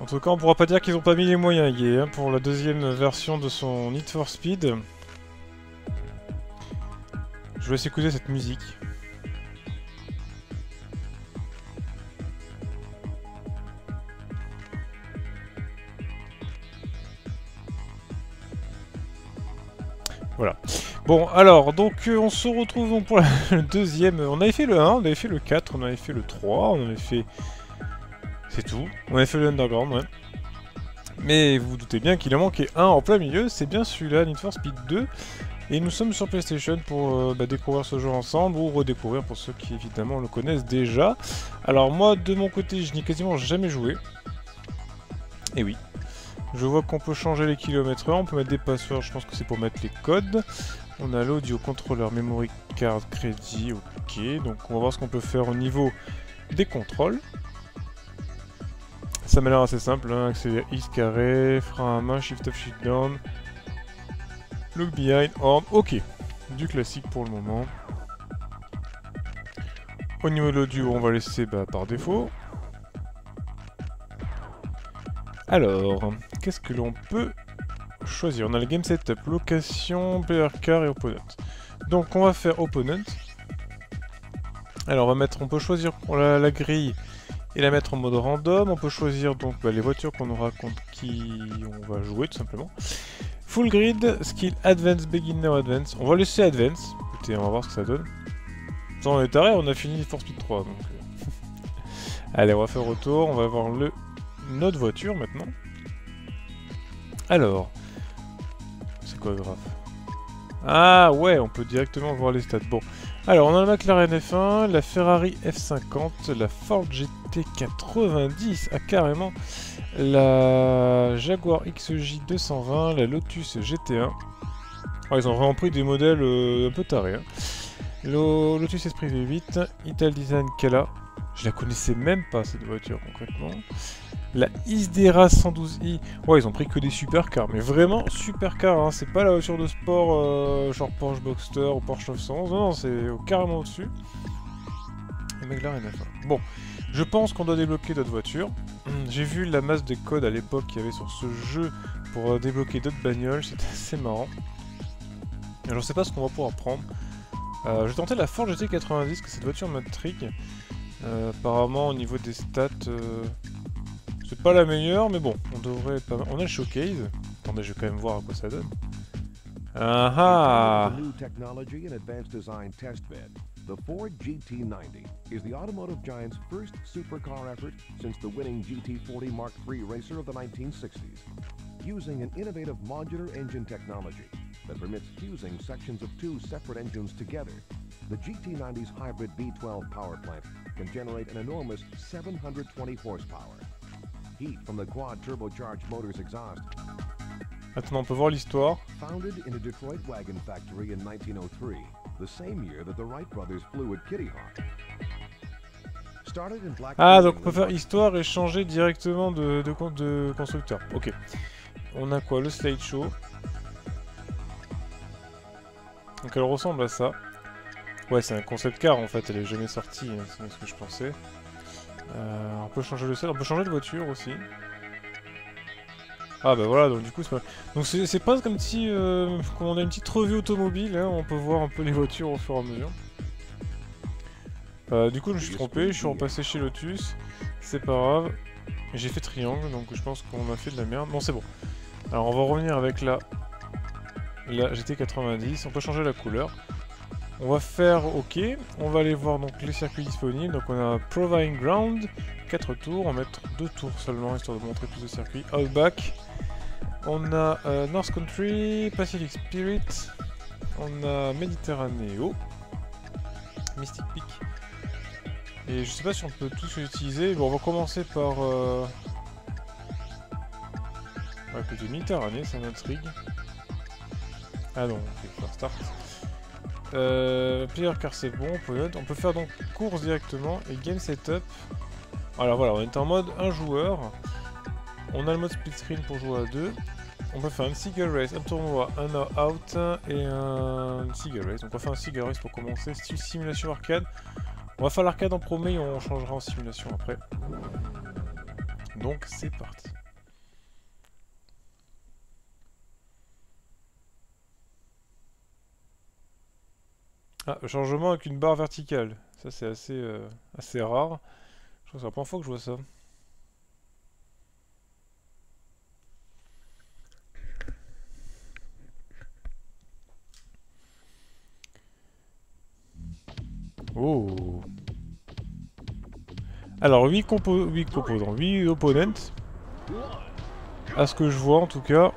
En tout cas, on pourra pas dire qu'ils ont pas mis les moyens, Guy, hein, pour la deuxième version de son Need for Speed. Je vous laisse écouter cette musique. Voilà. Bon, alors, donc euh, on se retrouve pour le deuxième. On avait fait le 1, on avait fait le 4, on avait fait le 3, on avait fait... C'est tout. On avait fait le Underground, ouais. Mais vous vous doutez bien qu'il en manquait un en plein milieu, c'est bien celui-là, Need for Speed 2. Et nous sommes sur PlayStation pour euh, bah, découvrir ce jeu ensemble, ou redécouvrir pour ceux qui évidemment le connaissent déjà. Alors moi, de mon côté, je n'y ai quasiment jamais joué. Et oui, je vois qu'on peut changer les kilomètres on peut mettre des passwords, je pense que c'est pour mettre les codes. On a l'audio contrôleur memory card crédit, ok. Donc on va voir ce qu'on peut faire au niveau des contrôles. Ça m'a l'air assez simple, hein. accélérer X carré, frein à main, shift up, shift down, look behind, horn, ok. Du classique pour le moment. Au niveau de l'audio, on va laisser bah, par défaut. Alors, qu'est-ce que l'on peut choisir? On a le game setup, location, player car et opponent. Donc on va faire opponent. Alors on va mettre, on peut choisir pour la, grille et la mettre en mode random. On peut choisir donc bah, les voitures qu'on aura contre qui on va jouer tout simplement. Full grid, skill advance, beginner advance. On va laisser advance. Écoutez, on va voir ce que ça donne. On est taré, on a fini for Speed 3 donc. Euh. Allez, on va faire retour, on va voir le notre voiture maintenant. Alors, c'est quoi le graphe Ah ouais, on peut directement voir les stats. Bon, alors on a la McLaren F1, la Ferrari F50, la Ford GT90, ah carrément, la Jaguar XJ 220, la Lotus GT1. ils ont vraiment pris des modèles euh, un peu tarés. Hein. Lotus Esprit V8, Ital Design Kala, je la connaissais même pas cette voiture concrètement. La Isdera 112i. Ouais, ils ont pris que des supercars, mais vraiment supercars. Hein. C'est pas la voiture de sport euh, genre Porsche Boxster ou Porsche 911. Non, non, c'est carrément au-dessus. Et McLaren F1. Bon, je pense qu'on doit débloquer d'autres voitures. J'ai vu la masse de codes à l'époque qu'il y avait sur ce jeu pour euh, débloquer d'autres bagnoles. C'était assez marrant. Alors, je sais pas ce qu'on va pouvoir prendre. Euh, je vais tenter la Ford GT90, que cette voiture m'intrigue. Apparemment, au niveau des stats, c'est pas la meilleure, mais bon, on devrait pas. On a le showcase. Attendez, je vais quand même voir à quoi ça donne. Ah ah The Ford GT90 is the automotive giant's first supercar effort since the winning GT40 Mark III racer of the 1960s. Using an innovative modular engine technology that permits fusing sections of two separate engines together, the GT90's hybrid V12 power plant can generate an enormous 720 horsepower. Maintenant, on peut voir l'histoire. Ah, donc on peut faire histoire et changer directement de, de, de constructeur. Ok. On a quoi? Le slideshow. Donc elle ressemble à ça. Ouais, c'est un concept car en fait, elle est jamais sortie, hein, c'est ce que je pensais. Euh, on peut changer sol, on peut changer de voiture aussi. Ah bah voilà, donc du coup c'est pas... Donc c'est pas comme si euh, on a une petite revue automobile, hein, on peut voir un peu les voitures au fur et à mesure. Euh, du coup je me suis trompé, je suis repassé chez Lotus, c'est pas grave. J'ai fait triangle, donc je pense qu'on a fait de la merde. Bon c'est bon. Alors on va revenir avec la, la GT90, on peut changer la couleur. On va faire OK. On va aller voir donc les circuits disponibles. Donc on a Provine Ground, 4 tours. On va mettre 2 tours seulement histoire de montrer plus de circuits. Outback. On a euh, North Country, Pacific Spirit. On a Méditerranéo. Mystic Peak. Et je sais pas si on peut tous utiliser. Bon, on va commencer par... Euh... Ouais, plutôt Méditerranée, ça m'intrigue. Ah non, on va start. Euh, player car c'est bon, on peut, faire donc course directement et game setup. Alors voilà, on est en mode un joueur. On a le mode split screen pour jouer à deux. On peut faire un single race, un tournoi, un out et un single race. On va faire un single race pour commencer, style simulation arcade. On va faire l'arcade en premier et on changera en simulation après. Donc c'est parti. Ah, changement avec une barre verticale. Ça c'est assez, euh, assez rare. Je crois que c'est la première fois que je vois ça. Oh Alors 8, compo 8 composants, 8 opponents. À ce que je vois en tout cas.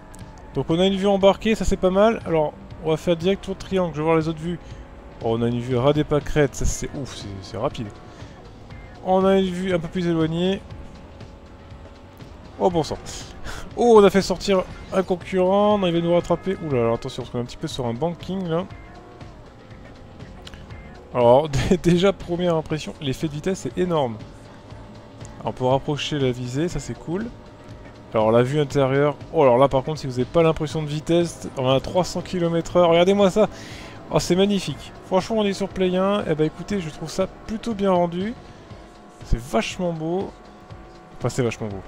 Donc on a une vue embarquée, ça c'est pas mal. Alors on va faire direct tour triangle, je vais voir les autres vues. Oh, on a une vue ras ça c'est ouf, c'est rapide. On a une vue un peu plus éloignée. Oh bon sang. Oh, on a fait sortir un concurrent, on arrive à nous rattraper. Ouh attention, on est un petit peu sur un banking là. Alors, déjà, première impression, l'effet de vitesse est énorme. on peut rapprocher la visée, ça c'est cool. Alors, la vue intérieure... Oh, alors là, par contre, si vous n'avez pas l'impression de vitesse, on a 300 km h regardez-moi ça Oh, c'est magnifique. Franchement, on est sur Play 1. Et eh bah écoutez, je trouve ça plutôt bien rendu. C'est vachement beau. Enfin, c'est vachement beau.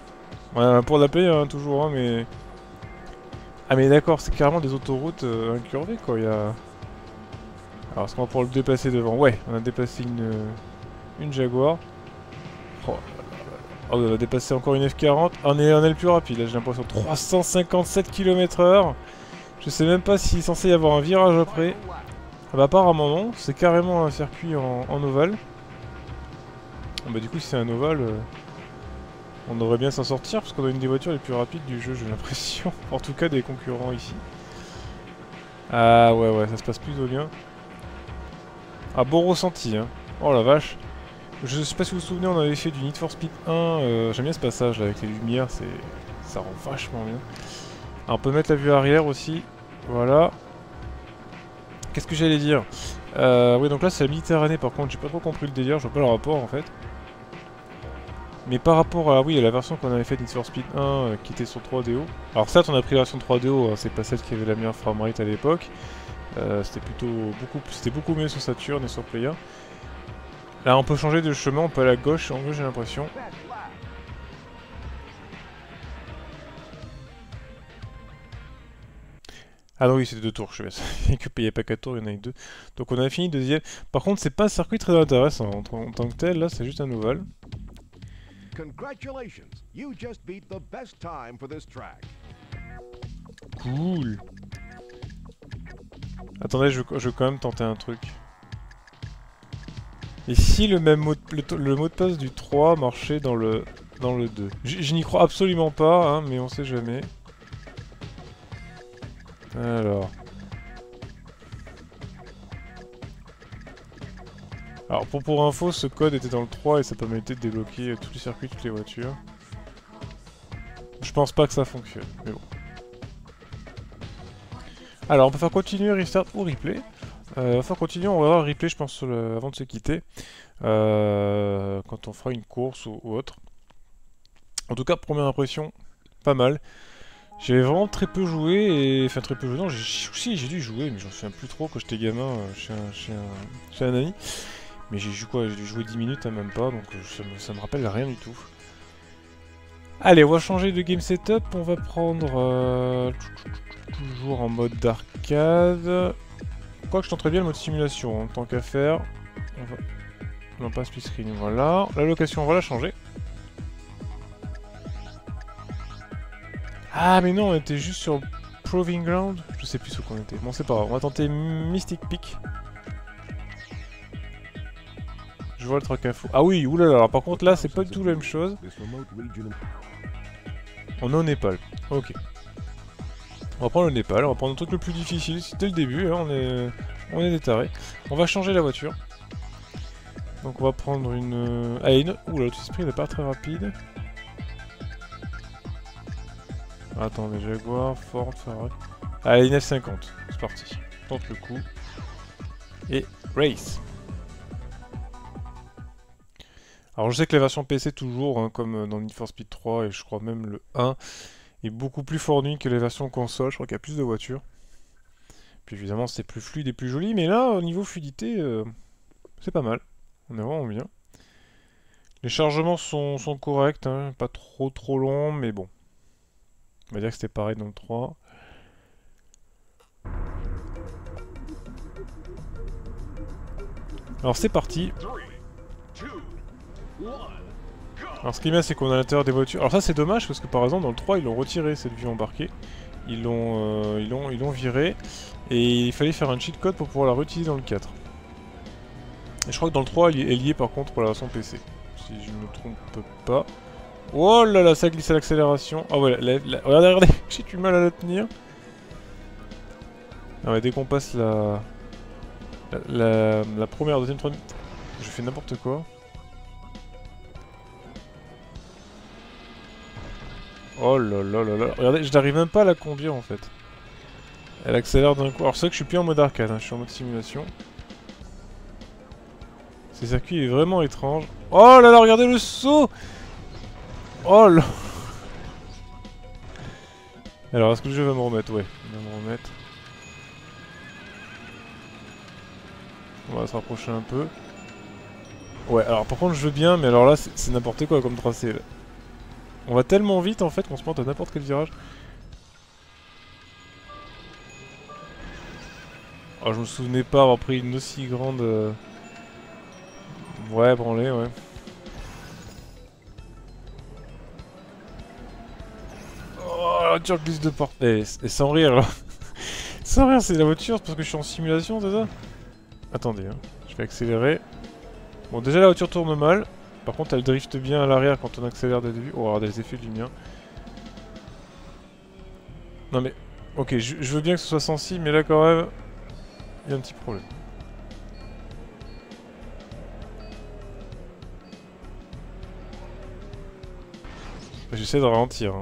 Ouais, pour la Play 1, toujours, hein, mais... Ah mais d'accord, c'est carrément des autoroutes euh, incurvées, quoi. Il y a... Alors, est-ce qu'on va pouvoir le dépasser devant? Ouais, on a dépassé une, une Jaguar. Oh, oh, on a dépassé encore une F40. On est, on est le plus rapide, là, j'ai l'impression. 357 km h Je sais même pas s'il est censé y avoir un virage après. Ah bah apparemment non, c'est carrément un circuit en, ovale. Ah bah du coup si c'est un ovale, euh, on devrait bien s'en sortir parce qu'on a une des voitures les plus rapides du jeu j'ai l'impression. en tout cas des concurrents ici. Ah ouais ouais, ça se passe plutôt bien. Ah, bon ressenti, hein. Oh la vache. Je sais pas si vous vous souvenez, on avait fait du Need for Speed 1. Euh, j'aime bien ce passage là avec les lumières, c'est ça rend vachement bien. on peut mettre la vue arrière aussi. Voilà. Qu'est-ce que j'allais dire euh, Oui, donc là c'est la Méditerranée par contre, j'ai pas trop compris le délire, je vois pas le rapport en fait. Mais par rapport à, oui, à la version qu'on avait faite Need for Speed 1 euh, qui était sur 3DO. Alors certes on a pris la version 3DO, hein, c'est pas celle qui avait la meilleure framerate à l'époque. Euh, c'était plutôt beaucoup, c'était beaucoup mieux sur Saturn et sur Player. Là, on peut changer de chemin, on peut aller à gauche, en gauche, j'ai l'impression. Ah non oui c'était deux tours, je sais il n'y a pas quatre tours, il y en a eu deux. Donc on a fini deuxième. Par contre c'est pas un circuit très intéressant en, en tant que tel, là c'est juste un ovale. Cool Attendez, je, je, veux quand même tenter un truc. Et si le même mot de, le, mot de passe du 3 marchait dans le, dans le 2 Je n'y crois absolument pas, hein, mais on sait jamais. Alors... Alors pour, info, ce code était dans le 3 et ça permettait de débloquer tous les circuits, toutes les voitures. Je pense pas que ça fonctionne, mais bon. Alors on peut faire continuer, restart ou replay. Euh, continuer, on va voir replay je pense avant de se quitter. Euh, quand on fera une course ou, autre. En tout cas, première impression, pas mal. J'avais vraiment très peu joué, et... enfin très peu joué, non, si j'ai dû jouer, mais j'en souviens plus trop quand j'étais gamin euh, chez, un, chez, un, chez, un, ami. Mais j'ai joué quoi? J'ai dû jouer 10 minutes, hein, même pas, donc euh, ça me, me rappelle rien du tout. Allez, on va changer de game setup, on va prendre... Euh, toujours en mode d'arcade. Quoique je tenterais bien le mode simulation, en hein, tant qu'à faire. On va... Non, pas split screen, voilà. La location, on va la changer. Ah, mais non, on était juste sur Proving Ground. Je sais plus où qu'on était. Bon, c'est pas grave. On va tenter Mystic Peak. Je vois le truc à fou. Ah oui, oulala. Par contre, là, c'est pas du tout la même chose. On est au Népal. Ok. On va prendre le Népal, on va prendre le truc le plus difficile, c'était le début, hein, on est on est des tarés. On va changer la voiture. Donc on va prendre une... Euh, allez, une... Ouh, l'auto-esprit n'est pas très rapide. Attendez, Jaguar, Ford, Ferrari... Allez, une F50, c'est parti. Tente le coup. Et race alors je sais que la version PC toujours, hein, comme dans Need for Speed 3 et je crois même le 1, est beaucoup plus fourni que les versions console, je crois qu'il y a plus de voitures. Puis évidemment c'est plus fluide et plus joli, mais là au niveau fluidité, euh, c'est pas mal. On est vraiment bien. Les chargements sont, sont corrects, hein, pas trop trop longs, mais bon. On va dire que c'était pareil dans le 3. Alors c'est parti. Alors ce qui est bien c'est qu'on a à l'intérieur des voitures. Alors ça c'est dommage parce que par exemple dans le 3 ils l'ont retiré cette vue embarquée. Ils l'ont euh, ils l'ont ils l'ont viré et il fallait faire un cheat code pour pouvoir la réutiliser dans le 4. Et je crois que dans le 3 elle est liée par contre la version PC. Si je ne me trompe pas. Oh là là ça glisse à l'accélération. Ah ouais, regardez, regardez, j'ai du mal à la tenir. Ah ouais, dès qu'on passe la... La, la, première, deuxième, troisième... Je fais n'importe quoi. Oh là là là là. Regardez, je n'arrive même pas à la conduire en fait. Elle accélère d'un coup. Alors c'est vrai que je suis plus en mode arcade, hein, je suis en mode simulation. Ce circuit est vraiment étrange. Oh là là, regardez le saut Oh là Alors, est-ce que le jeu va me remettre? Ouais, il va me remettre. On va se rapprocher un peu. Ouais, alors par contre je veux bien, mais alors là c'est n'importe quoi comme tracé. Là. On va tellement vite en fait qu'on se plante à n'importe quel virage. Oh, je me souvenais pas avoir pris une aussi grande... Euh, ouais, branlée, ouais. Voiture glisse de porte. Et, sans rire là. sans rire, c'est la voiture parce que je suis en simulation, c'est ça? Attendez, hein. je vais accélérer. Bon, déjà la voiture tourne mal. Par contre, elle drift bien à l'arrière quand on accélère dès le début. Oh, regardez les effets du mien. Non mais... Ok, je, veux bien que ce soit sensible, mais là quand même... Il y a un petit problème. J'essaie de ralentir. Hein.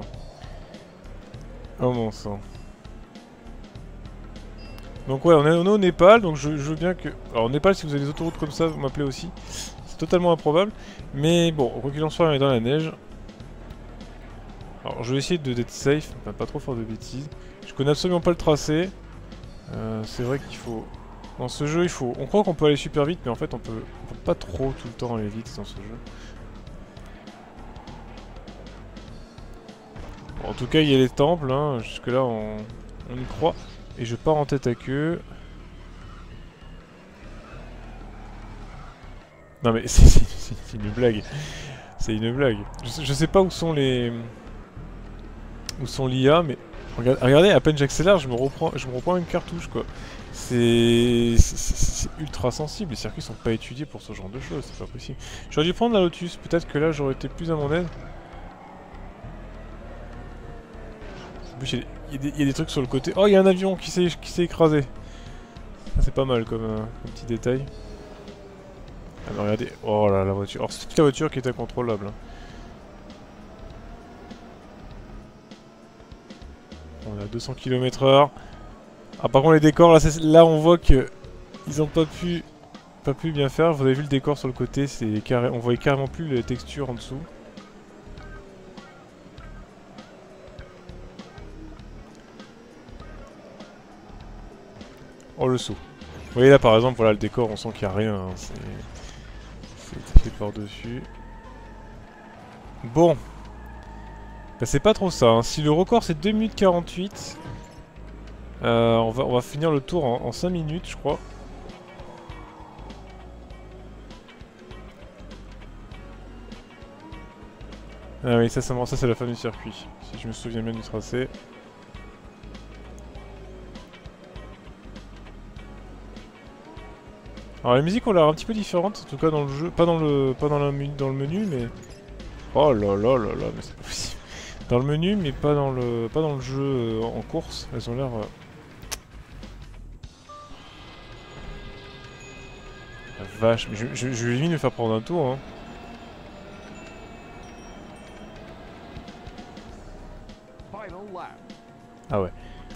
Oh mon sang. Donc ouais, on est, au Népal, donc je, veux bien que... Alors Népal, si vous avez des autoroutes comme ça, vous m'appelez aussi. C'est totalement improbable. Mais bon, quoi qu'il en soit, on est dans la neige. Alors je vais essayer d'être safe, pas trop faire de bêtises. Je connais absolument pas le tracé. Euh, c'est vrai qu'il faut... Dans ce jeu, il faut... On croit qu'on peut aller super vite, mais en fait, on peut... on peut pas trop tout le temps aller vite dans ce jeu. En tout cas, il y a les temples, hein. jusque là, on... y croit. Et je pars en tête à queue. Non mais c'est une blague. C'est une blague. Je, sais pas où sont les... Où sont l'IA, mais... Regardez, à peine j'accélère, je me reprends je me reprends une cartouche quoi. C'est ultra sensible, les circuits sont pas étudiés pour ce genre de choses, c'est pas possible. J'aurais dû prendre la Lotus, peut-être que là j'aurais été plus à mon aise. Il y, a des trucs sur le côté. Oh, il y a un avion qui s'est écrasé. C'est pas mal comme, euh, petit détail. Ah regardez. Oh là, la voiture. C'est toute la voiture qui est incontrôlable. Hein. On a 200 km/h. Ah, par contre, les décors, là, là on voit que ils ont pas pu, pas pu bien faire. Vous avez vu le décor sur le côté, c'est carré... on voyait carrément plus les textures en dessous. Oh le saut. Vous voyez là par exemple, voilà le décor, on sent qu'il n'y a rien. Hein, c'est fait par-dessus. Bon. Bah, c'est pas trop ça. Hein. Si le record c'est 2 minutes 48, euh, on, va, on va finir le tour en, 5 minutes je crois. Ah oui, ça, c'est la fin du circuit, si je me souviens bien du tracé. Alors les musiques ont l'air un petit peu différentes, en tout cas dans le jeu, pas dans le pas dans, la, dans le menu, mais oh là là là là, mais c'est pas possible. Dans le menu, mais pas dans le pas dans le jeu euh, en course. Elles ont l'air. Euh, la vache, mais je, je, je vais me faire prendre un tour. Hein. Ah ouais.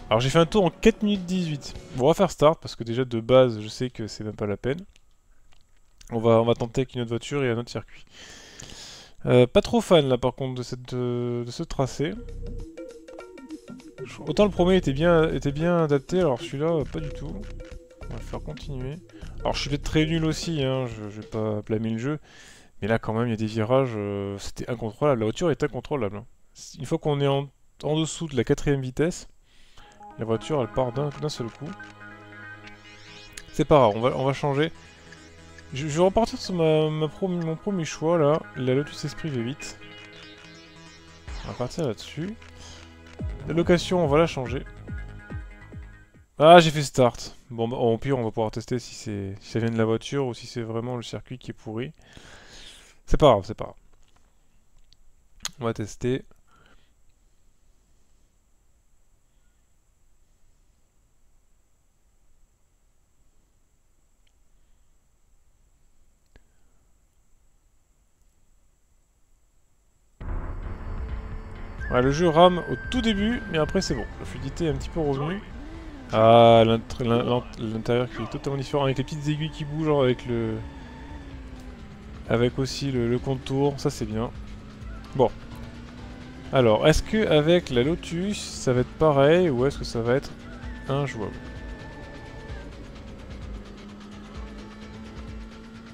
Alors j'ai fait un tour en 4 minutes 18. Bon, on va faire start parce que déjà de base, je sais que c'est même pas la peine. On va, on va tenter avec une autre voiture et un autre circuit. Euh, pas trop fan là par contre de, cette, de, ce tracé. Autant le premier était bien, était bien adapté, alors celui-là pas du tout. On va le faire continuer. Alors je suis peut-être très nul aussi, hein, je, je vais pas blâmer le jeu. Mais là, quand même, il y a des virages, euh, c'était incontrôlable. La voiture est incontrôlable. Hein. Une fois qu'on est en, dessous de la quatrième vitesse, la voiture, elle part d'un seul coup. C'est pas grave, on va, on changer. Je, vais repartir sur mon premier choix, là. La Lotus Esprit V8. On va partir là-dessus. La location, on va la changer. Ah, j'ai fait start. Bon, bah, au pire, on va pouvoir tester si, si ça vient de la voiture ou si c'est vraiment le circuit qui est pourri. C'est pas grave, c'est pas grave. On va tester. Le jeu rame au tout début, mais après c'est bon. La fluidité est un petit peu revenue. Ah, l'intérieur qui est totalement différent, avec les petites aiguilles qui bougent, avec le... Avec aussi le, contour, ça c'est bien. Bon. Alors, est-ce que avec la Lotus, ça va être pareil, ou est-ce que ça va être injouable?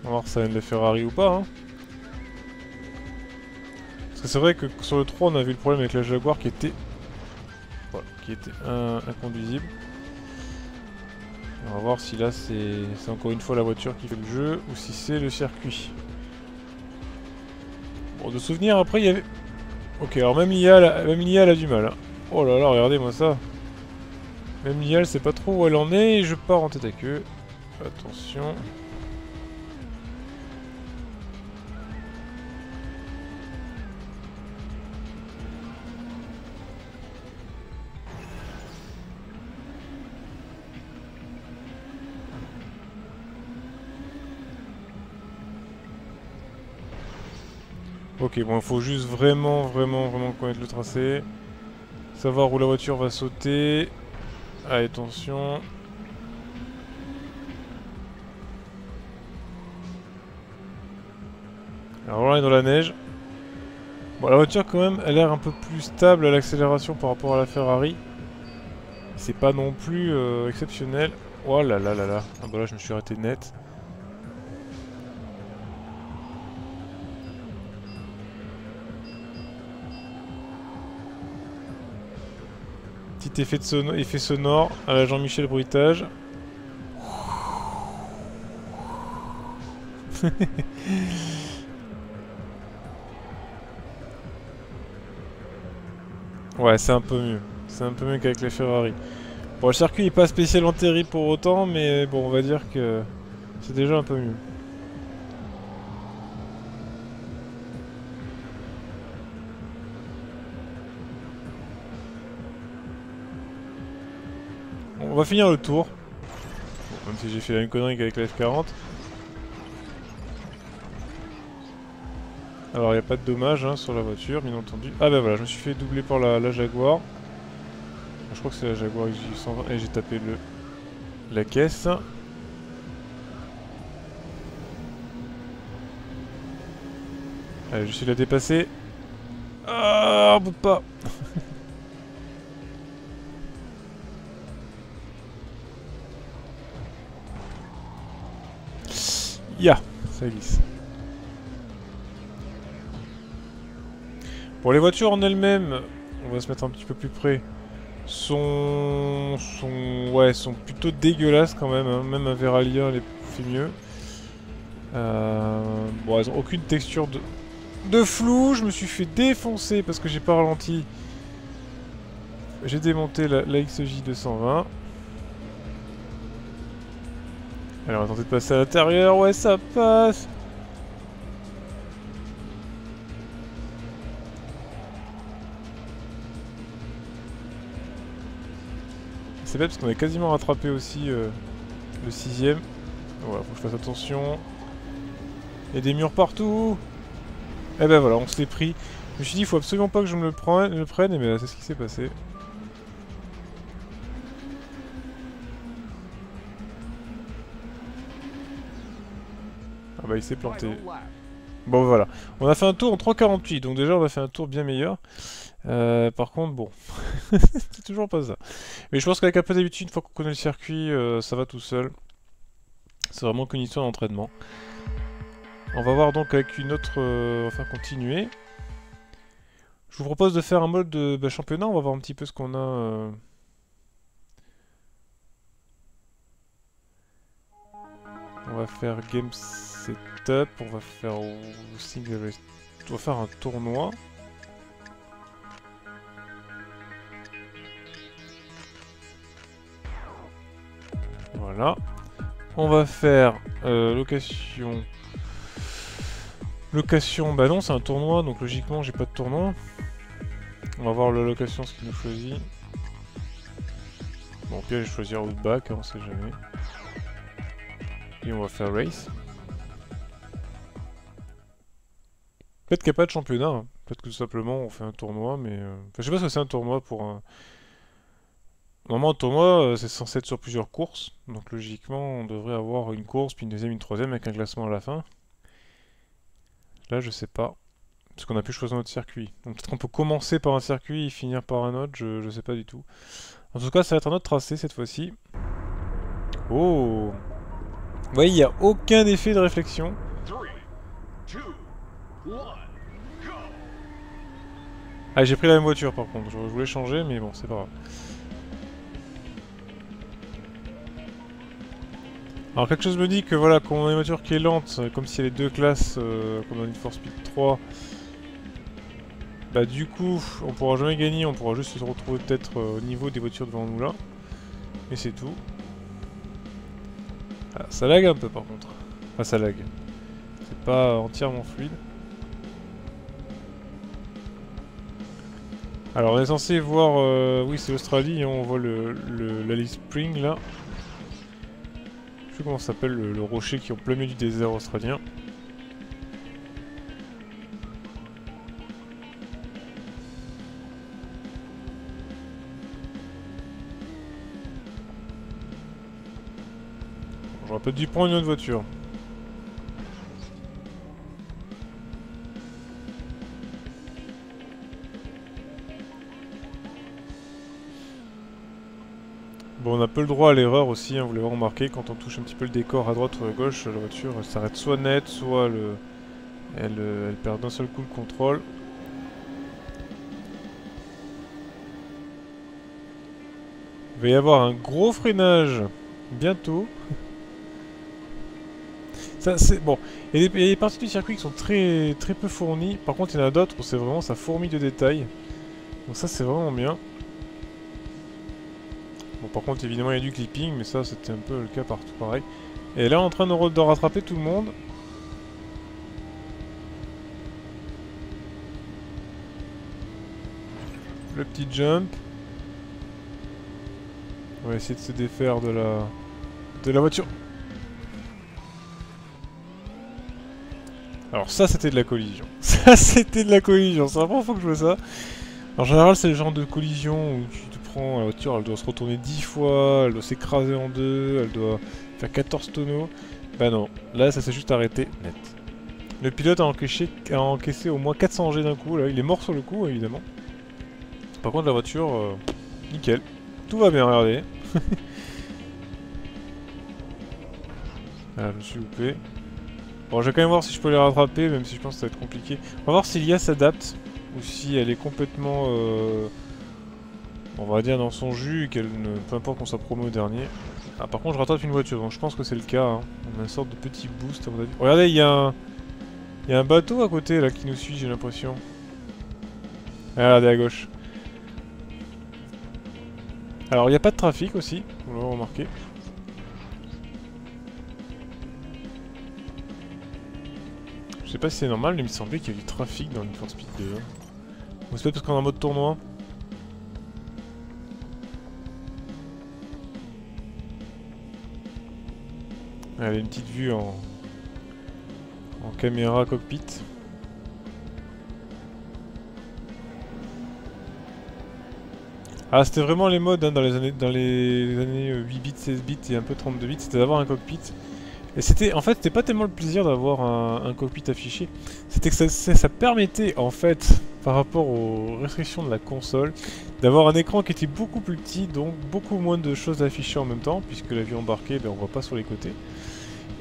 On va voir si ça vient de la Ferrari ou pas, hein. Que c'est vrai que sur le 3, on a vu le problème avec la Jaguar qui était... Voilà, qui était inconduisible. On va voir si là c'est encore une fois la voiture qui fait le jeu ou si c'est le circuit. Bon, de souvenir, après il y avait... Ok, alors même l'IA, même a du mal. Hein. Oh là là, regardez-moi ça. Même l'IA, elle sait pas trop où elle en est et je pars en tête à queue. Attention. Ok, bon, il faut juste vraiment, vraiment, vraiment connaître le tracé. Savoir où la voiture va sauter. Allez, attention. Alors là, on est dans la neige. Bon, la voiture, quand même, elle a l'air un peu plus stable à l'accélération par rapport à la Ferrari. C'est pas non plus euh, exceptionnel. Oh là là là là. Ah bah là, je me suis arrêté net. Effet, sonore à la Jean-Michel Bruitage. ouais, c'est un peu mieux. C'est un peu mieux qu'avec les Ferrari. Bon, le circuit est pas spécialement terrible pour autant, mais bon, on va dire que c'est déjà un peu mieux. On va finir le tour. même si j'ai fait la même connerie qu'avec la F40. Alors il n'y a pas de dommage hein, sur la voiture, bien entendu. Ah bah voilà, je me suis fait doubler par la, Jaguar. Je crois que c'est la Jaguar X120 et j'ai tapé le la caisse. Allez, je suis la dépasser. Ah, on pas Ya, ça glisse. Pour les voitures en elles-mêmes, on va se mettre un petit peu plus près, sont, sont, ouais, sont plutôt dégueulasses quand même. Hein. Même un Veralien les fait mieux. Euh, bon, elles ont aucune texture de, de flou. Je me suis fait défoncer parce que j'ai pas ralenti. J'ai démonté la, la XJ220. Allez, on va tenter de passer à l'intérieur. Ouais, ça passe. C'est bête parce qu'on a quasiment rattrapé aussi euh, le sixième. Voilà, faut que je fasse attention. Il y a des murs partout. Et eh ben voilà, on s'est pris. Je me suis dit, il faut absolument pas que je me le prenne, le prenne et ben c'est ce qui s'est passé. Bah il s'est planté. Bon voilà. On a fait un tour en 3.48, donc déjà on a fait un tour bien meilleur. Euh, par contre, bon, c'est toujours pas ça. Mais je pense qu'avec un peu d'habitude, une fois qu'on connaît le circuit, euh, ça va tout seul. C'est vraiment qu'une histoire d'entraînement. On va voir donc avec une autre... Euh, enfin, continuer. Je vous propose de faire un mode de bah, championnat. On va voir un petit peu ce qu'on a... On va faire game setup. On va faire single... On va faire un tournoi. Voilà. On va faire euh, location. Location, bah non, c'est un tournoi, donc logiquement, j'ai pas de tournoi. On va voir la location, ce qu'il nous choisit. Bon, puis je vais choisir Outback, hein, on sait jamais. Et on va faire Race. Peut-être qu'il n'y a pas de championnat. Hein. Peut-être que tout simplement on fait un tournoi, mais... Euh... Enfin, je sais pas si c'est un tournoi pour un... Normalement, un tournoi, euh, c'est censé être sur plusieurs courses. Donc logiquement, on devrait avoir une course, puis une deuxième, une troisième, avec un classement à la fin. Là, je sais pas. Parce qu'on a pu choisir notre circuit. Donc peut-être qu'on peut commencer par un circuit et finir par un autre, je, je sais pas du tout. En tout cas, ça va être un autre tracé cette fois-ci. Oh Vous voyez, il n'y a aucun effet de réflexion. Ah, j'ai pris la même voiture par contre. Je voulais changer, mais bon, c'est pas grave. Alors quelque chose me dit que voilà, quand on a une voiture qui est lente, comme si elle est deux classes, euh, comme dans Need for Speed 3, bah du coup, on pourra jamais gagner, on pourra juste se retrouver peut-être euh, au niveau des voitures devant nous là. Mais c'est tout. Ah, ça lag un peu par contre. Enfin ça lag. C'est pas entièrement fluide. Alors on est censé voir... Euh, oui c'est l'Australie, hein, on voit le, le, Spring là. Je sais comment s'appelle, le, rocher qui est au plein milieu du désert australien. Dû prendre une autre voiture. Bon, on a peu le droit à l'erreur aussi, hein, vous l'avez remarqué, quand on touche un petit peu le décor à droite ou à gauche, la voiture s'arrête soit net, soit le... elle, euh, elle perd d'un seul coup le contrôle. Il va y avoir un gros freinage bientôt. Bon. Il y, des, parties du circuit qui sont très, très peu fournies. Par contre, il y en a d'autres où c'est vraiment ça fourmille de détails. Donc ça, c'est vraiment bien. Bon, par contre, évidemment, il y a du clipping, mais ça, c'était un peu le cas partout pareil. Et là, on est en train de, de rattraper tout le monde. Le petit jump. On va essayer de se défaire de la, de la voiture. Alors ça, c'était de la collision. Ça, c'était de la collision. C'est la première fois que je vois ça. En général, c'est le genre de collision où tu la voiture elle doit se retourner 10 fois, elle doit s'écraser en deux, elle doit faire 14 tonneaux. Bah non, là ça s'est juste arrêté net. Le pilote a encaissé, a encaissé au moins 400 G d'un coup, là il est mort sur le coup évidemment. Par contre la voiture, euh, nickel. Tout va bien, regardez. ah, je me suis loupé. Bon, je vais quand même voir si je peux les rattraper, même si je pense que ça va être compliqué. On va voir si l'IA s'adapte, ou si elle est complètement... Euh, on va dire dans son jus, qu'elle ne... peu importe qu'on soit promo au dernier. Ah par contre je rattrape une voiture, donc je pense que c'est le cas. Hein. On a une sorte de petit boost à mon avis. Regardez, il y a un... Il y a un bateau à côté là qui nous suit, j'ai l'impression. Regardez à gauche. Alors il n'y a pas de trafic aussi, on l'a remarqué. Sais pas si c'est normal, mais il me semblait qu'il y avait du trafic dans une Speed 2. Hein. c'est peut-être parce qu'on est en mode tournoi. Allez, une petite vue en, caméra cockpit. Ah, c'était vraiment les modes hein, dans les années dans les années 8 bits, 16 bits et un peu 32 bits, c'était d'avoir un cockpit. Et c'était, en fait, c'était pas tellement le plaisir d'avoir un, cockpit affiché, c'était que ça, permettait, en fait, par rapport aux restrictions de la console, d'avoir un écran qui était beaucoup plus petit, donc beaucoup moins de choses affichées en même temps, puisque la vue embarquée, ben, on voit pas sur les côtés.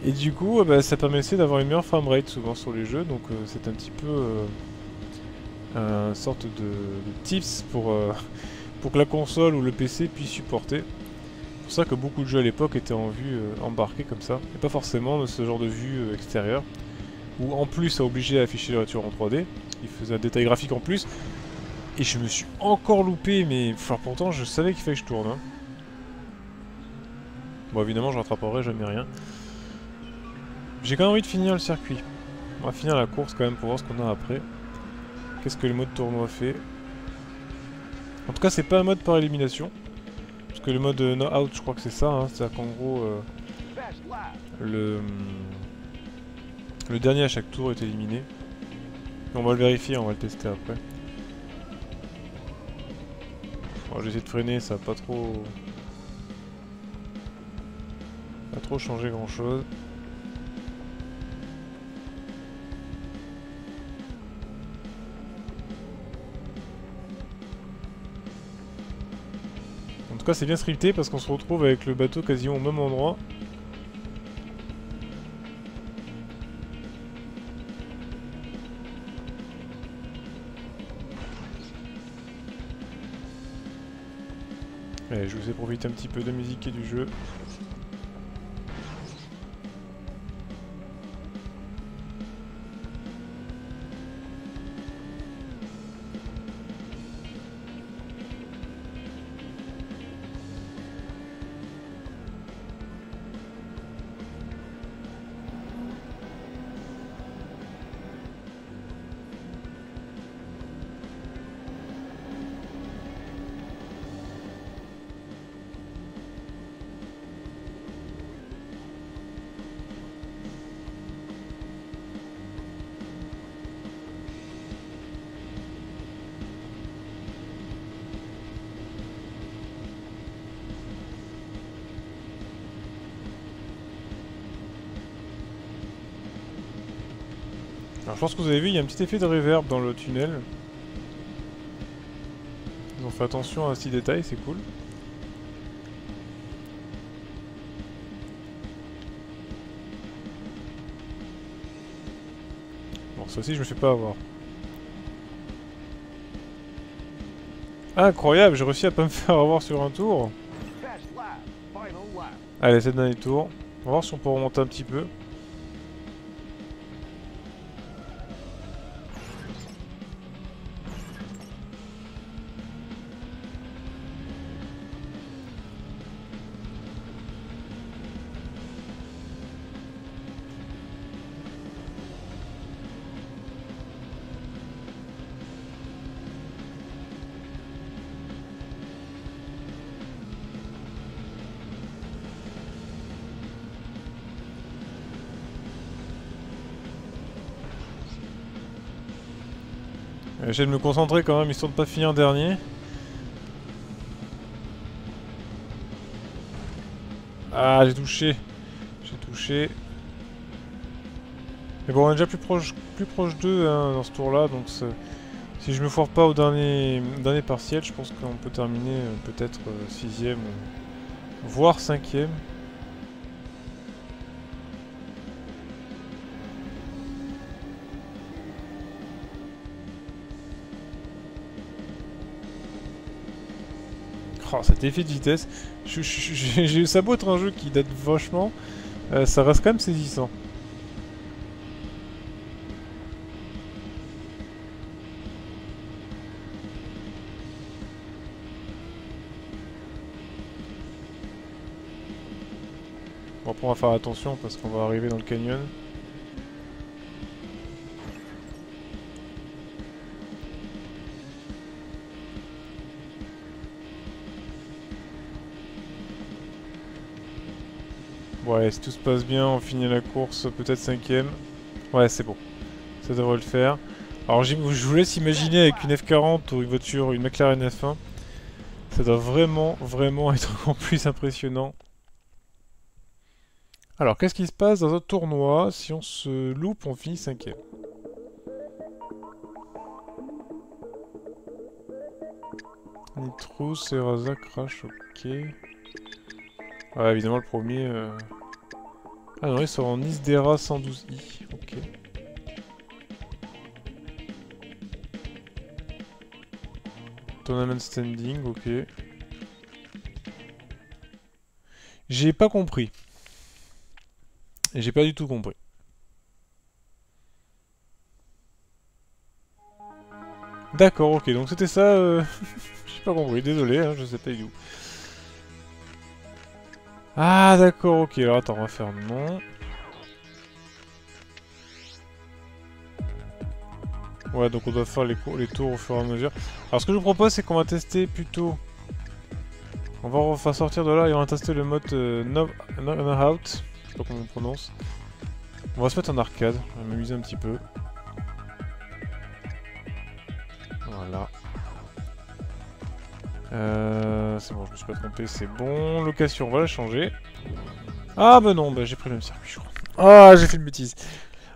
Et du coup, euh, bah, ça permettait d'avoir une meilleure framerate souvent sur les jeux, donc euh, c'est un petit peu euh, une sorte de, tips pour, pour que la console ou le PC puisse supporter. Pour ça que beaucoup de jeux à l'époque étaient en vue embarquée comme ça, et pas forcément ce genre de vue extérieure, où en plus ça obligeait à afficher la voiture en 3D, il faisait un détail graphique en plus, et je me suis encore loupé, mais pourtant je savais qu'il fallait que je tourne. Hein. Bon évidemment je rattraperai jamais rien. J'ai quand même envie de finir le circuit. On va finir la course quand même pour voir ce qu'on a après. Qu'est-ce que le mode tournoi fait? En tout cas, c'est pas un mode par élimination. Parce que le mode no out, je crois que c'est ça. Hein. C'est-à-dire qu'en gros, euh, le, le dernier à chaque tour est éliminé. On va le vérifier, on va le tester après. Bon, J'essaie de freiner, ça va pas trop... Pas trop changer grand chose. Tout cas, c'est bien scripté parce qu'on se retrouve avec le bateau quasiment au même endroit. Allez, je vous ai profité un petit peu de musique et du jeu. Pense que vous avez vu, il y a un petit effet de reverb dans le tunnel. Ils ont fait attention à ces détails, c'est cool. Bon, ça aussi je me fais pas avoir. Incroyable, j'ai réussi à pas me faire avoir sur un tour. Allez, c'est le dernier tour. On va voir si on peut remonter un petit peu. J'essaie de me concentrer quand même, histoire de pas finir dernier. Ah, j'ai touché. J'ai touché. Mais bon, on est déjà plus proche, plus proche d'eux hein, dans ce tour-là, donc si je me foire pas au dernier, dernier partiel, je pense qu'on peut terminer euh, peut-être 6ème, euh, voire 5ème. Oh, cet effet de vitesse. J'ai ça beau être un jeu qui date vachement, euh, ça reste quand même saisissant. Bon, après on va faire attention parce qu'on va arriver dans le canyon. Ouais, si tout se passe bien, on finit la course peut-être cinquième. Ouais, c'est bon. Ça devrait le faire. Alors je vous laisse imaginer avec une F40 ou une voiture, une McLaren F1. Ça doit vraiment, vraiment être encore plus impressionnant. Alors, qu'est-ce qui se passe dans un tournoi Si on se loupe, on finit cinquième? Nitro, Serasa, Crash, ok. Ouais, évidemment, le premier... Euh, Ah non, ils sont en Isdera 112i. Ok. Tournament standing, ok. J'ai pas compris. J'ai pas du tout compris. D'accord, ok, donc c'était ça. Euh... J'ai pas compris, désolé, hein, je sais pas du tout. Ah d'accord, ok, alors attends, on va faire non. Ouais, donc on doit faire les, les tours au fur et à mesure. Alors ce que je vous propose, c'est qu'on va tester plutôt... On va sortir de là et on va tester le mode euh, no, Out. Je sais pas comment on prononce. On va se mettre en arcade, on va m'amuser un petit peu. Voilà. Euh, c'est bon, je me suis pas trompé, c'est bon. Location, on va la changer. Ah bah non, bah j'ai pris le même circuit, je crois. Ah, j'ai fait une bêtise.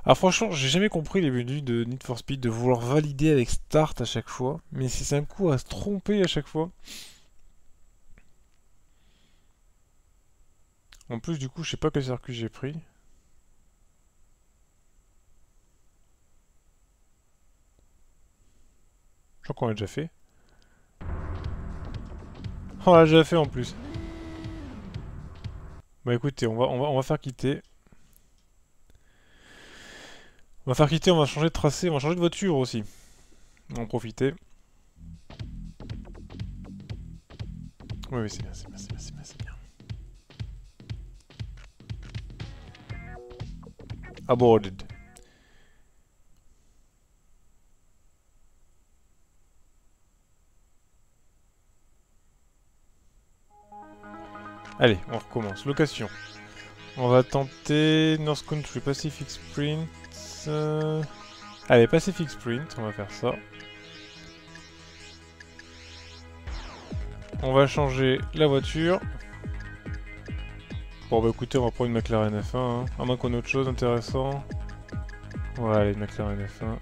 Ah franchement, j'ai jamais compris les menus de Need for Speed, de vouloir valider avec Start à chaque fois. Mais c'est un coup à se tromper à chaque fois. En plus, du coup, je sais pas quel circuit j'ai pris. Je crois qu'on l'a déjà fait. On l'a déjà fait en plus. Bah écoutez, on va, on va, on va faire quitter. On va faire quitter, on va changer de tracé, on va changer de voiture aussi. On va en profiter. Oui, oui, c'est bien, c'est bien, c'est bien, c'est bien, bien. Aborted. Allez, on recommence. Location. On va tenter North Country Pacific Sprint. Euh, allez, Pacific Sprint, on va faire ça. On va changer la voiture. Bon bah écoutez, on va prendre une McLaren F1, hein. à moins qu'on ait autre chose d'intéressant. Ouais, allez, une McLaren F1.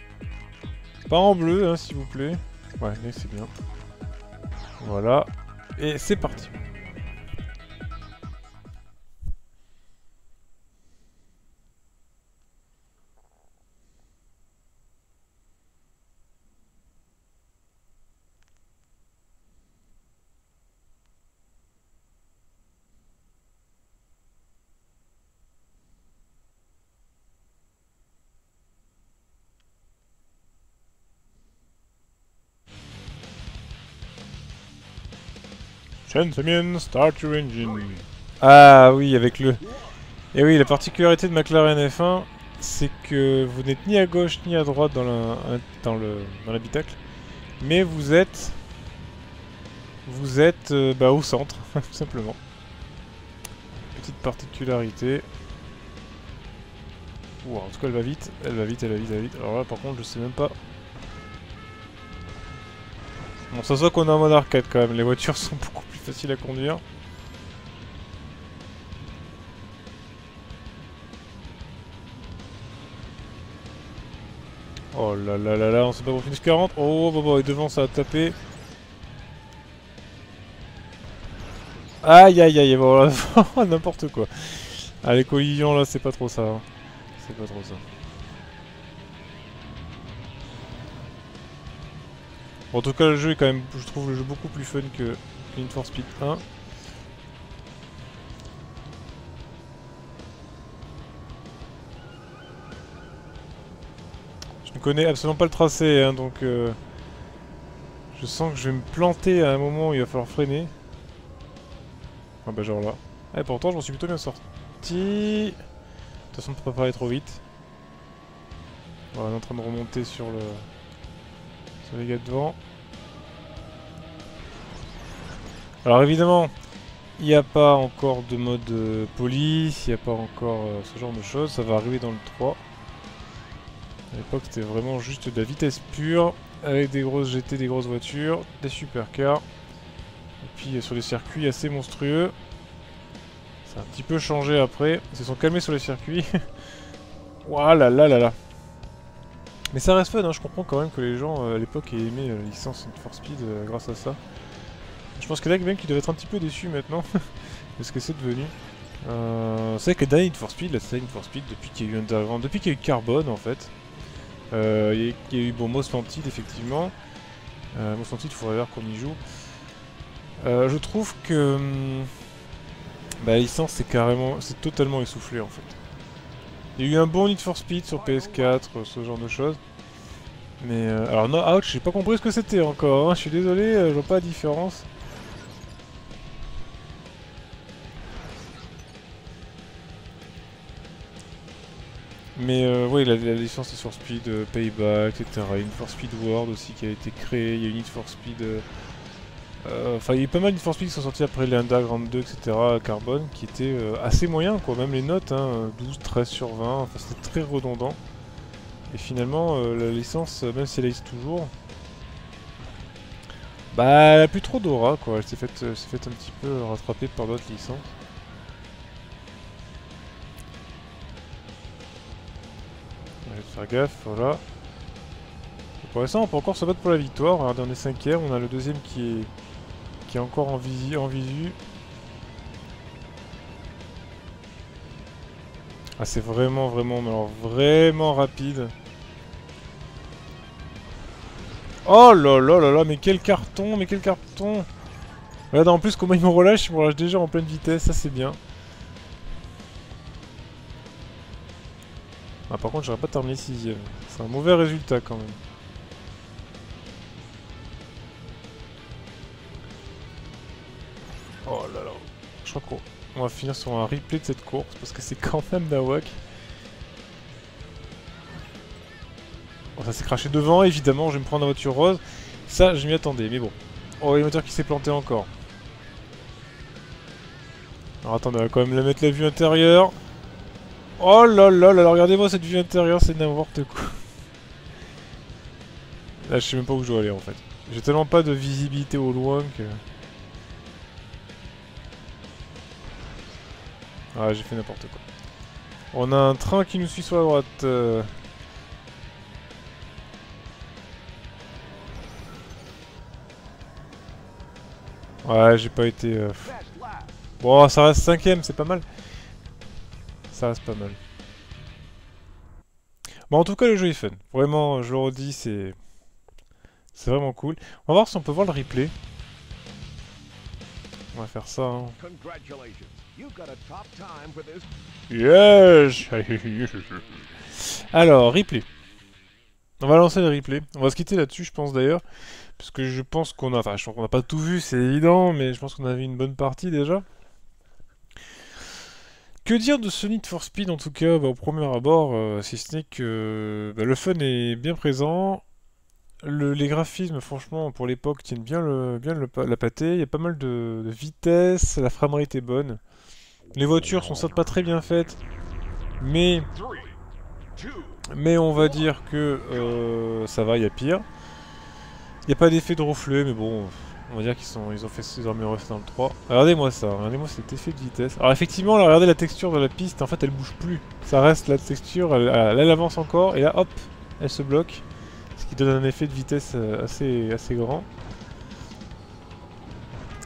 Pas en bleu, hein, s'il vous plaît. Ouais, c'est bien. Voilà. Et c'est parti. Gentlemen, start your engine. Ah oui, avec le... Et oui, la particularité de McLaren F1, c'est que vous n'êtes ni à gauche ni à droite dans l'habitacle, dans mais vous êtes... Vous êtes euh, bah, au centre, tout simplement. Petite particularité. Ouh, en tout cas, elle va vite, elle va vite, elle va vite, elle va vite. Alors là, par contre, je sais même pas Bon, ça soit qu'on est en mode arcade quand même, les voitures sont beaucoup plus faciles à conduire. Oh là là là là, on s'est pas pour finir 40. Oh, bah, bah, et devant ça a tapé. Aïe aïe aïe, voilà, n'importe quoi. Ah, les collisions là, c'est pas trop ça. Hein. C'est pas trop ça. en tout cas, le jeu est quand même, je trouve le jeu beaucoup plus fun que Need for Speed 1. Je ne connais absolument pas le tracé, hein, donc euh, je sens que je vais me planter à un moment où il va falloir freiner. Ah bah genre là. Et eh, pourtant, je m'en suis plutôt bien sorti. De toute façon, on peut pas parler trop vite. Voilà, on est en train de remonter sur le sur les gars devant. Alors évidemment, il n'y a pas encore de mode euh, police, il n'y a pas encore euh, ce genre de choses, ça va arriver dans le 3. À l'époque c'était vraiment juste de la vitesse pure, avec des grosses GT, des grosses voitures, des supercars, et puis sur des circuits assez monstrueux. Ça a un petit peu changé après, ils se sont calmés sur les circuits. Voilà là là là Mais ça reste fun, hein. je comprends quand même que les gens euh, à l'époque aient aimé la licence Need for Speed grâce à ça. Je pense que là, même qui doit être un petit peu déçu maintenant de ce que c'est devenu. Euh, c'est que Need for Speed, la série for Speed, depuis qu'il y a eu Underground, depuis qu'il y a eu Carbone en fait, euh, il y, a- eu bon Most Wanted effectivement. Euh, Most Wanted, voir qu'on y joue. Euh, je trouve que hum, bah, la licence c'est carrément, c'est totalement essoufflé en fait. Il y a eu un bon Need for Speed sur PS4, euh, ce genre de choses. Mais euh, alors no ouch, j'ai pas compris ce que c'était encore. hein, Je suis désolé, euh, je vois pas la différence. Mais euh, oui, la, licence Need for Speed, euh, Payback, etc. Il y a Need for Speed World aussi qui a été créé. Il y a eu Need for Speed. euh, Enfin, il y a eu pas mal de for Speed qui sont sortis après les Underground 2, etc. Carbone, qui étaient assez moyens, quoi. Même les notes, hein, 12, 13 sur 20. Enfin, c'était très redondant. Et finalement, la licence, même si elle existe toujours, bah, elle a plus trop d'aura, quoi. Elle s'est faite un petit peu rattraper par d'autres licences. Faire gaffe, voilà. Pour l'instant, on peut encore se battre pour la victoire. Regardez, on est cinquième, on a le deuxième qui est, qui est encore en, visu. Ah, c'est vraiment, vraiment, mais vraiment rapide. Oh là là là là, mais quel carton, mais quel carton Regarde, en plus, comment il me relâche, il me relâche déjà en pleine vitesse, ça c'est bien. Ah, par contre, j'aurais pas terminé sixième. C'est un mauvais résultat quand même. Oh là là. Je crois qu'on on va finir sur un replay de cette course parce que c'est quand même nawak. Bon, ça s'est craché devant, évidemment, je vais me prendre la voiture rose. Ça, je m'y attendais, mais bon. Oh, il va me dire qu'il s'est planté encore. Alors attendez, on va quand même la mettre la vue intérieure. Oh là là là regardez-moi cette vue intérieure, c'est n'importe quoi. Là, je sais même pas où je dois aller en fait. J'ai tellement pas de visibilité au loin que... Ah, j'ai fait n'importe quoi. On a un train qui nous suit sur la droite. euh. Ouais, j'ai pas été... euh. Bon, ça reste cinquième, c'est pas mal. Ça reste pas mal. Bon, en tout cas, le jeu est fun. Vraiment, je le redis, c'est... C'est vraiment cool. On va voir si on peut voir le replay. On va faire ça. hein. Congratulations. You got a top time for this. Yes Alors, replay. On va lancer le replay. On va se quitter là-dessus, je pense d'ailleurs. Parce que je pense qu'on a... Enfin, je pense qu'on n'a pas tout vu, c'est évident, mais je pense qu'on a vu une bonne partie déjà. Que dire de ce Need for Speed en tout cas bah, au premier abord, euh, si ce n'est que bah, le fun est bien présent. Le- les graphismes, franchement, pour l'époque, tiennent bien, le, bien le la pâtée. Il y a pas mal de, vitesse, la framerate est bonne. Les voitures sont certes pas très bien faites, mais on va dire que euh, ça va, il y a pire. Il n'y a pas d'effet de reflet, mais bon, on va dire qu'ils ils ont fait ils ont dans le 3. Regardez-moi ça, regardez-moi cet effet de vitesse. Alors effectivement, là, regardez la texture de la piste, en fait elle bouge plus. Ça reste la texture, elle, elle- avance encore, et là hop, elle se bloque. Ce qui donne un effet de vitesse euh, assez, assez grand.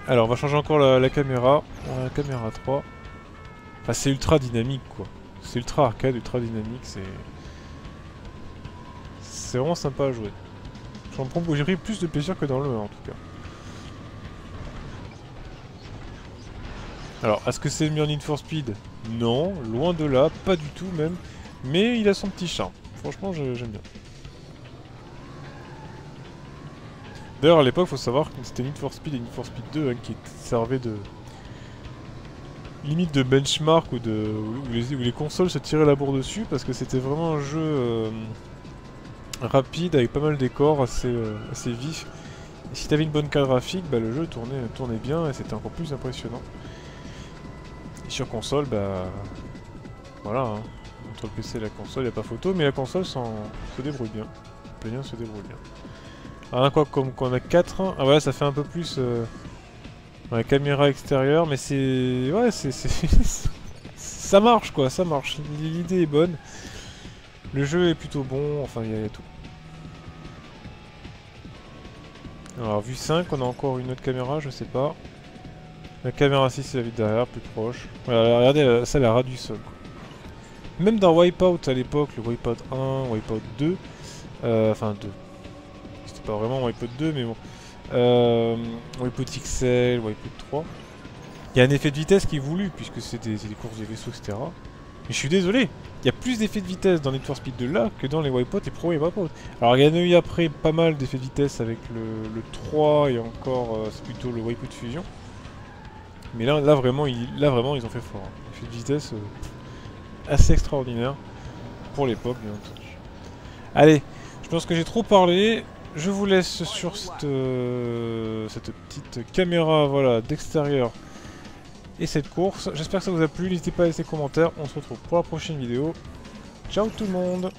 Alors on va changer encore la, caméra. On a la caméra 3. Enfin c'est ultra dynamique quoi. C'est ultra arcade, ultra dynamique, c'est... C'est vraiment sympa à jouer. J'ai pris plus de plaisir que dans le 1 en tout cas. Alors, est-ce que c'est le meilleur Need for Speed? Non, loin de là, pas du tout même. Mais il a son petit charme. Franchement, j'aime bien. D'ailleurs, à l'époque, faut savoir que c'était Need for Speed et Need for Speed 2 hein, qui servaient de limite de benchmark ou de où les, consoles se tiraient la bourre dessus parce que c'était vraiment un jeu euh, rapide avec pas mal d'écorts assez, euh, assez vifs. Et si t'avais une bonne carte graphique, bah, le jeu tournait bien et c'était encore plus impressionnant. Et sur console, bah voilà, hein. entre le PC et la console, y a pas photo, mais la console se débrouille bien. Le plaignant se débrouille bien. Ah, quoi, comme qu'on a 4, ah ouais, ça fait un peu plus euh, la caméra extérieure, mais c'est. Ouais, c'est. ça marche quoi, ça marche. L'idée est bonne. Le jeu est plutôt bon, enfin, il y, y a tout. Alors, vue 5, on a encore une autre caméra, je sais pas. La caméra 6 c'est la vite derrière, plus proche. Regardez, euh, ça la ras du sol. quoi. Même dans Wipeout à l'époque, le Wipeout 1, Wipeout 2, euh, enfin 2. C'était pas vraiment Wipeout 2, mais bon. Euh, Wipeout XL, Wipeout 3. Il y a un effet de vitesse qui est voulu, puisque c'est des, courses de vaisseaux, etc. Mais je suis désolé, il y a plus d'effets de vitesse dans Need for Speed 2 là que dans les Wipeout et Pro et Wipeout. Alors il y en a eu après pas mal d'effets de vitesse avec le, le 3 et encore euh, c'est plutôt le Wipeout Fusion. Mais là, là, vraiment, ils, là vraiment ils ont fait fort. hein. Effet de vitesse euh, assez extraordinaire pour l'époque bien entendu. Allez, je pense que j'ai trop parlé. Je vous laisse sur cette, euh, cette petite caméra voilà, d'extérieur et cette course. J'espère que ça vous a plu. N'hésitez pas à laisser des commentaires. On se retrouve pour la prochaine vidéo. Ciao tout le monde